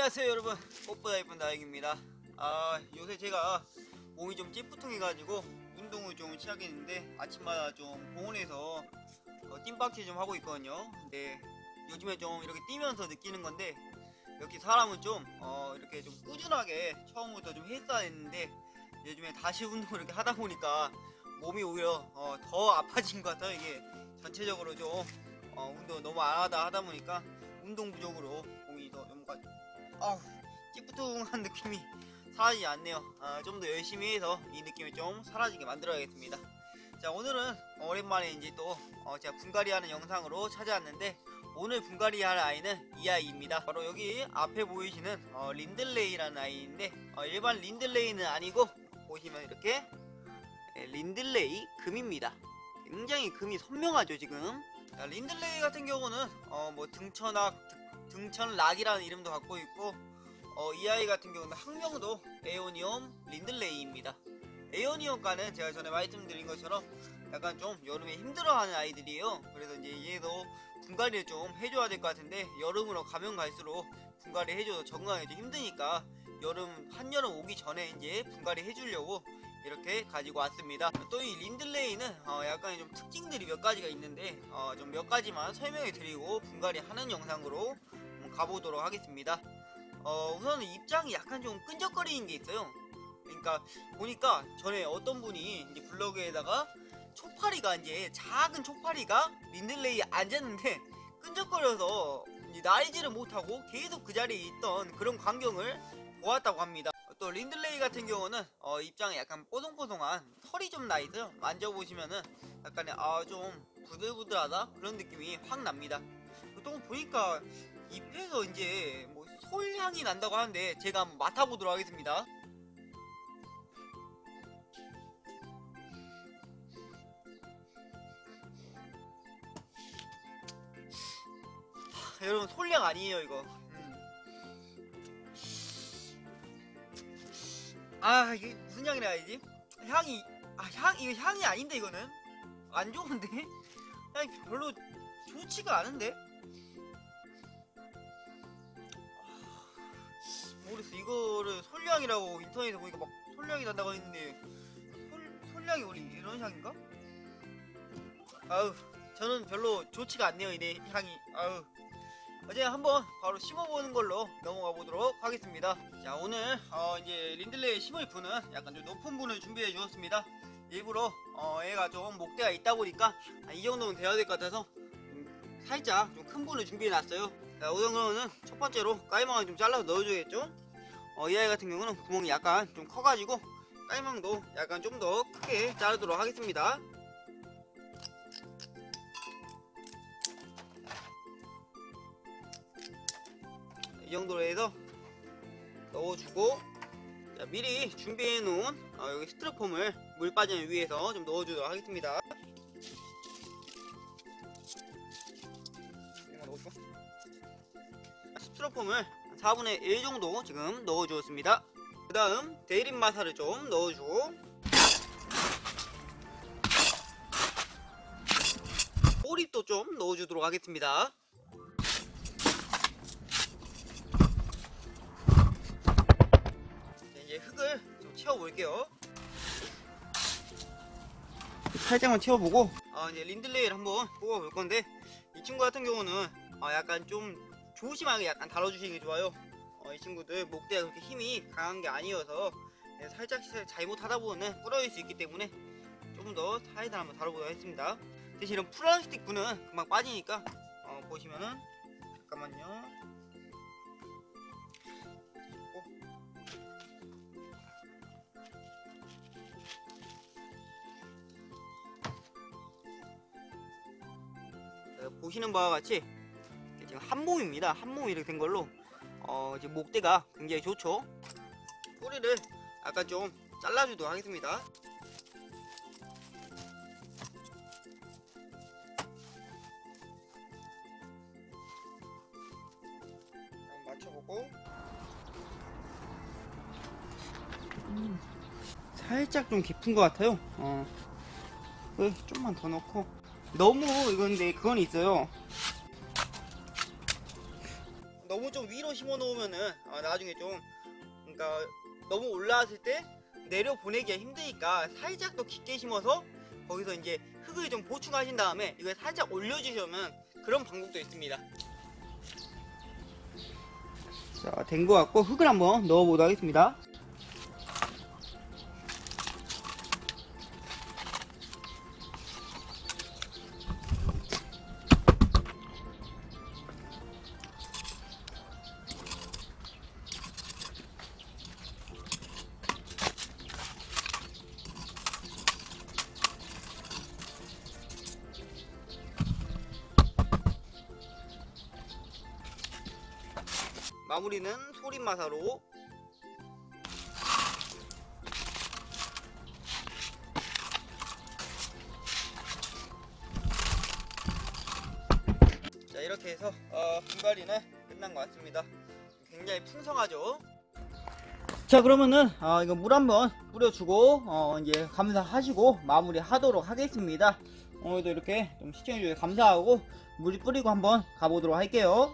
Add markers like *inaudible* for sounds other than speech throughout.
안녕하세요 여러분. 꽃보다 예쁜 다행입니다. 아 요새 제가 몸이 좀 찌뿌둥해가지고 운동을 좀 시작했는데 아침마다 좀 공원에서 어, 뜀박질 좀 하고 있거든요. 근데 요즘에 좀 이렇게 뛰면서 느끼는 건데 이렇게 사람은 좀 어, 이렇게 좀 꾸준하게 처음부터 좀 했어야 했는데 요즘에 다시 운동을 이렇게 하다 보니까 몸이 오히려 어, 더 아파진 것 같아요. 이게 전체적으로 좀 어, 운동 너무 안 하다 하다 보니까 운동 부족으로 몸이 더 뭔가 아우 찌뿌둥한 느낌이 사라지지 않네요. 아, 좀 더 열심히 해서 이 느낌이 좀 사라지게 만들어야겠습니다. 자 오늘은 오랜만에 이제 또 어, 제가 분갈이 하는 영상으로 찾아왔는데 오늘 분갈이 할 아이는 이 아이입니다. 바로 여기 앞에 보이시는 어, 린들레이라는 아이인데 어, 일반 린들레이는 아니고 보시면 이렇게 예, 린들레이 금입니다. 굉장히 금이 선명하죠 지금. 자, 린들레이 같은 경우는 어, 뭐 등천악 등천 락이라는 이름도 갖고 있고 어, 이 아이 같은 경우는 학명도 에오니엄 린들레이입니다. 에오니엄과는 제가 전에 말씀드린 것처럼 약간 좀 여름에 힘들어하는 아이들이에요. 그래서 이제 얘도 분갈이를 좀 해줘야 될 것 같은데 여름으로 가면 갈수록 분갈이 해줘도 적응하기 좀 힘드니까 여름 한여름 오기 전에 이제 분갈이 해주려고 이렇게 가지고 왔습니다. 또 이 린들레이는 어, 약간 좀 특징들이 몇 가지가 있는데 어, 좀 몇 가지만 설명해 드리고 분갈이 하는 영상으로 한번 가보도록 하겠습니다. 어, 우선은 입장이 약간 좀 끈적거리는 게 있어요. 그러니까 보니까 전에 어떤 분이 이제 블로그에다가 초파리가 이제 작은 초파리가 린들레이에 앉았는데 끈적거려서 이제 날지를 못하고 계속 그 자리에 있던 그런 광경을 보았다고 합니다. 또 린들레이 같은 경우는 어, 입장에 약간 뽀송뽀송한 털이 좀 나 있어요. 만져보시면은 약간의 아 좀 부들부들하다 그런 느낌이 확 납니다. 보통 보니까 잎에서 이제 뭐 솔향이 난다고 하는데 제가 한번 맡아보도록 하겠습니다. 하, 여러분 솔향 아니에요 이거. 아 이게 무슨 향이라 해야지? 향이 아향 이거 향이 아닌데 이거는 안 좋은데 *laughs* 향이 별로 좋지가 않은데. 모르겠어 이거를 솔량이라고 인터넷에 보니까 막 솔량이 난다고 했는데 솔, 솔량이 우리 이런 향인가? 아우 저는 별로 좋지가 않네요 이 향이 아우 어제 한번 바로 심어보는 걸로 넘어가 보도록 하겠습니다 자 오늘 어, 이제 린들레이 심을 분은 약간 좀 높은 분을 준비해 주었습니다 일부러 어, 얘가 좀 목대가 있다 보니까 이 정도는 돼야 될 것 같아서 음, 살짝 좀 큰 분을 준비해 놨어요 자, 우선 그러면은 첫 번째로 까이망을 좀 잘라서 넣어줘야겠죠? 어, 이 아이 같은 경우는 구멍이 약간 좀 커가지고 까이망도 약간 좀 더 크게 자르도록 하겠습니다. 이 정도로 해서 넣어주고 자, 미리 준비해 놓은 어, 여기 스티로폼을 물 빠지는 위에서 좀 넣어주도록 하겠습니다. 스티로폼을 4분의 1 정도 지금 넣어주었습니다. 그 다음 데이린 마사를 좀 넣어주고 꼬립도 좀 넣어주도록 하겠습니다. 이제 흙을 좀 채워볼게요. 살짝만 채워보고 아, 이제 린들레이를 한번 뽑아볼 건데 이 친구 같은 경우는 아, 약간 좀 조심하게 약간 다뤄주시는 게 좋아요. 어, 이 친구들 목대가 그렇게 힘이 강한 게 아니어서 네, 살짝 잘못하다 보면 부러질 수 있기 때문에 조금 더 살살 한번 다뤄보도록 하겠습니다. 대신 이런 플라스틱 분은 금방 빠지니까 어, 보시면은 잠깐만요. 보시는 바와 같이 지금 한 몸입니다. 한 몸이 이렇게 된 걸로 어, 이제 목대가 굉장히 좋죠. 뿌리를 아까 좀 잘라주도록 하겠습니다. 맞춰보고 살짝 좀 깊은 것 같아요. 어, 그 좀만 더 넣고 너무 이건데 그건 있어요. 너무 좀 위로 심어 놓으면은 아, 나중에 좀 그러니까 너무 올라왔을 때 내려 보내기가 힘드니까 살짝 더 깊게 심어서 거기서 이제 흙을 좀 보충하신 다음에 이걸 살짝 올려주시면 그런 방법도 있습니다. 자, 된 것 같고 흙을 한번 넣어보도록 하겠습니다. 마무리는 소림마사로. 자 이렇게 해서 어, 분갈이는 끝난 것 같습니다. 굉장히 풍성하죠? 자 그러면은 어, 이거 물 한번 뿌려주고 어, 이제 감사하시고 마무리 하도록 하겠습니다. 오늘도 이렇게 좀 시청해주셔서 감사하고 물 뿌리고 한번 가보도록 할게요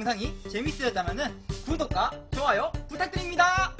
영상이 재밌으셨다면 구독과 좋아요 부탁드립니다.